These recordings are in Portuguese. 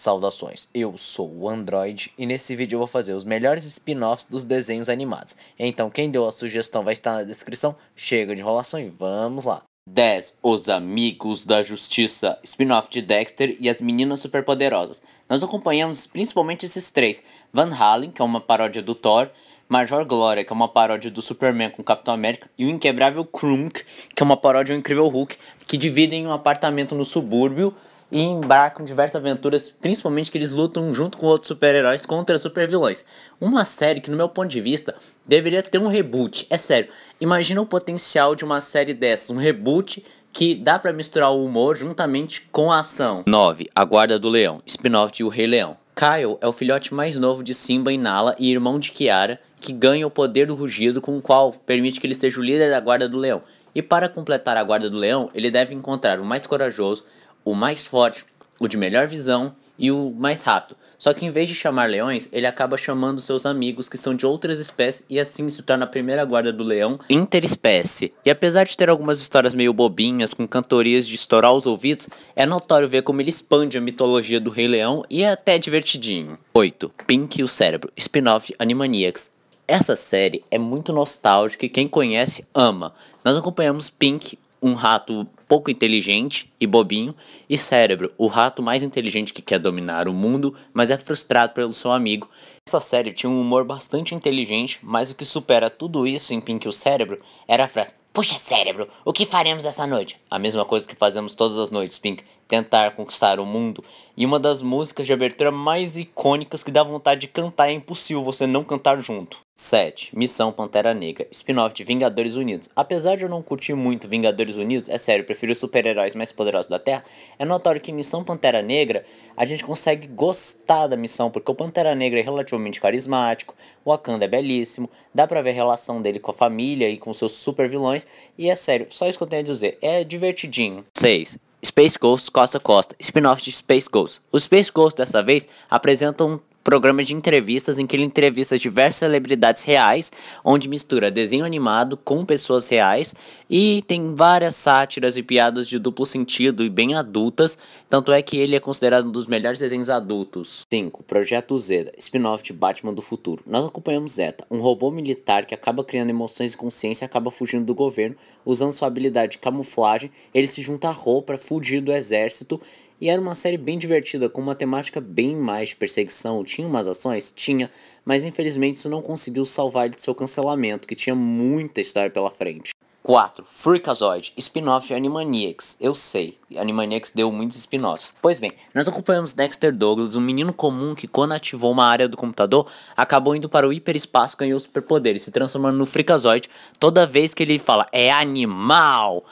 Saudações, eu sou o Android e nesse vídeo eu vou fazer os melhores spin-offs dos desenhos animados. Então quem deu a sugestão vai estar na descrição, chega de enrolação e vamos lá. 10. Os Amigos da Justiça, spin-off de Dexter e as Meninas Superpoderosas. Nós acompanhamos principalmente esses três, Van Halen, que é uma paródia do Thor, Major Glória, que é uma paródia do Superman com Capitão América, e o Inquebrável Krunk, que é uma paródia do Incrível Hulk, que dividem um apartamento no subúrbio e embarcam diversas aventuras, principalmente que eles lutam junto com outros super-heróis contra super-vilões. Uma série que, no meu ponto de vista, deveria ter um reboot. É sério, imagina o potencial de uma série dessas, um reboot que dá para misturar o humor juntamente com a ação. 9. A Guarda do Leão, spin-off de O Rei Leão. Kyle é o filhote mais novo de Simba e Nala e irmão de Kiara, que ganha o poder do rugido com o qual permite que ele seja o líder da Guarda do Leão. E para completar a Guarda do Leão, ele deve encontrar o mais corajoso, o mais forte, o de melhor visão e o mais rápido. Só que em vez de chamar leões, ele acaba chamando seus amigos que são de outras espécies e assim se torna a primeira guarda do leão interespécie. E apesar de ter algumas histórias meio bobinhas, com cantorias de estourar os ouvidos, é notório ver como ele expande a mitologia do Rei Leão e é até divertidinho. 8. Pink e o Cérebro, spin-off Animaniacs. Essa série é muito nostálgica e quem conhece ama. Nós acompanhamos Pink, um rato pouco inteligente e bobinho, e Cérebro, o rato mais inteligente que quer dominar o mundo, mas é frustrado pelo seu amigo. Essa série tinha um humor bastante inteligente, mas o que supera tudo isso em Pink o Cérebro era a frase: Puxa, cérebro, o que faremos essa noite? A mesma coisa que fazemos todas as noites, Pink, tentar conquistar o mundo. E uma das músicas de abertura mais icônicas que dá vontade de cantar, é impossível você não cantar junto. 7. Missão Pantera Negra, spin-off de Vingadores Unidos. Apesar de eu não curtir muito Vingadores Unidos, é sério, prefiro os super-heróis mais poderosos da Terra, é notório que Missão Pantera Negra a gente consegue gostar da missão, porque o Pantera Negra é relativamente carismático, o Wakanda é belíssimo, dá pra ver a relação dele com a família e com seus super vilões, e é sério, só isso que eu tenho a dizer, é divertidinho. 6. Space Ghost Costa Costa, spin-off de Space Ghost. Os Space Ghost dessa vez apresentam programa de entrevistas em que ele entrevista diversas celebridades reais, onde mistura desenho animado com pessoas reais e tem várias sátiras e piadas de duplo sentido e bem adultas, tanto é que ele é considerado um dos melhores desenhos adultos. 5. Projeto Zeta, spin-off de Batman do Futuro. Nós acompanhamos Zeta, um robô militar que acaba criando emoções e consciência e acaba fugindo do governo, usando sua habilidade de camuflagem, ele se junta a Ro para fugir do exército e era uma série bem divertida, com uma temática bem mais de perseguição. Tinha umas ações? Tinha, mas infelizmente isso não conseguiu salvar ele de seu cancelamento, que tinha muita história pela frente. 4. Freakazoid, spin-off de Animaniacs. Eu sei, Animaniacs deu muitos spin-offs. Pois bem, nós acompanhamos Dexter Douglas, um menino comum que quando ativou uma área do computador, acabou indo para o hiperespaço e ganhou superpoderes, se transformando no Freakazoid toda vez que ele fala, é animal!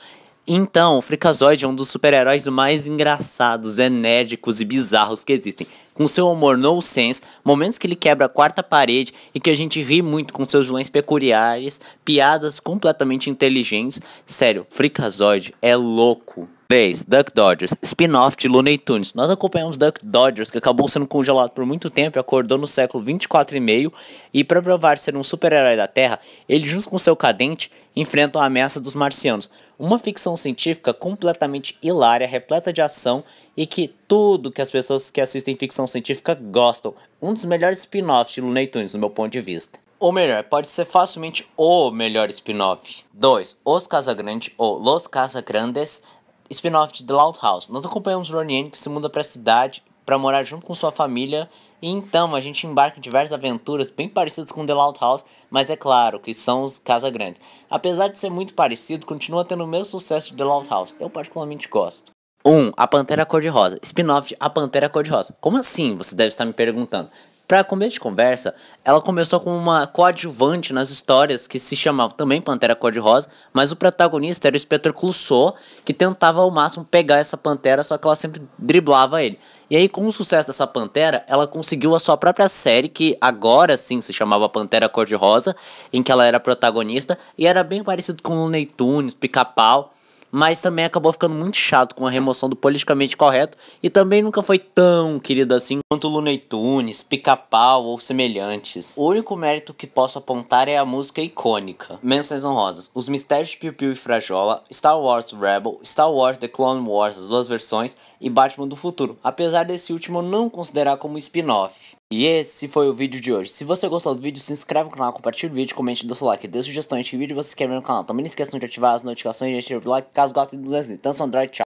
Então, o Freakazoid é um dos super-heróis mais engraçados, enérgicos e bizarros que existem. Com seu humor no sense, momentos que ele quebra a quarta parede e que a gente ri muito com seus vilões peculiares, piadas completamente inteligentes. Sério, Freakazoid é louco. 3. Duck Dodgers, spin-off de Looney Tunes. Nós acompanhamos Duck Dodgers, que acabou sendo congelado por muito tempo acordou no século 24 e meio, e para provar ser um super-herói da Terra, ele junto com seu cadente enfrentam a ameaça dos marcianos. Uma ficção científica completamente hilária, repleta de ação e que tudo que as pessoas que assistem ficção científica gostam. Um dos melhores spin-offs de Looney Tunes, no meu ponto de vista. Ou melhor, pode ser facilmente o melhor spin-off. 2. Os Casagrande ou Los Casagrandes spin-off de The Loud House. Nós acompanhamos Ronnie que se muda para a cidade para morar junto com sua família e então a gente embarca em diversas aventuras bem parecidas com The Loud House, mas é claro que são os Casa Grande. Apesar de ser muito parecido, continua tendo o mesmo sucesso de The Loud House. Eu particularmente gosto. 1. Um, a Pantera Cor-de-Rosa. Spin-off de A Pantera Cor-de-Rosa. Como assim? Você deve estar me perguntando. Para começo de conversa, ela começou com uma coadjuvante nas histórias que se chamava também Pantera Cor-de-Rosa, mas o protagonista era o Inspetor Clouseau, que tentava ao máximo pegar essa pantera, só que ela sempre driblava ele. E aí, com o sucesso dessa pantera, ela conseguiu a sua própria série, que agora sim se chamava Pantera Cor-de-Rosa, em que ela era protagonista, e era bem parecido com o Looney Tunes, Pica-Pau. Mas também acabou ficando muito chato com a remoção do politicamente correto e também nunca foi tão querido assim quanto Looney Tunes, Pica-Pau ou semelhantes. O único mérito que posso apontar é a música icônica. Menções honrosas: Os Mistérios de Piu Piu e Frajola, Star Wars Rebel, Star Wars The Clone Wars, as duas versões, e Batman do Futuro, apesar desse último não considerar como spin-off. E esse foi o vídeo de hoje. Se você gostou do vídeo, se inscreve no canal, compartilha o vídeo, comente, dê seu like, dê sugestões de vídeo vocês querem ver no canal. Também não esqueçam de ativar as notificações e deixar o like caso gostem do desenho. Então, Android, tchau.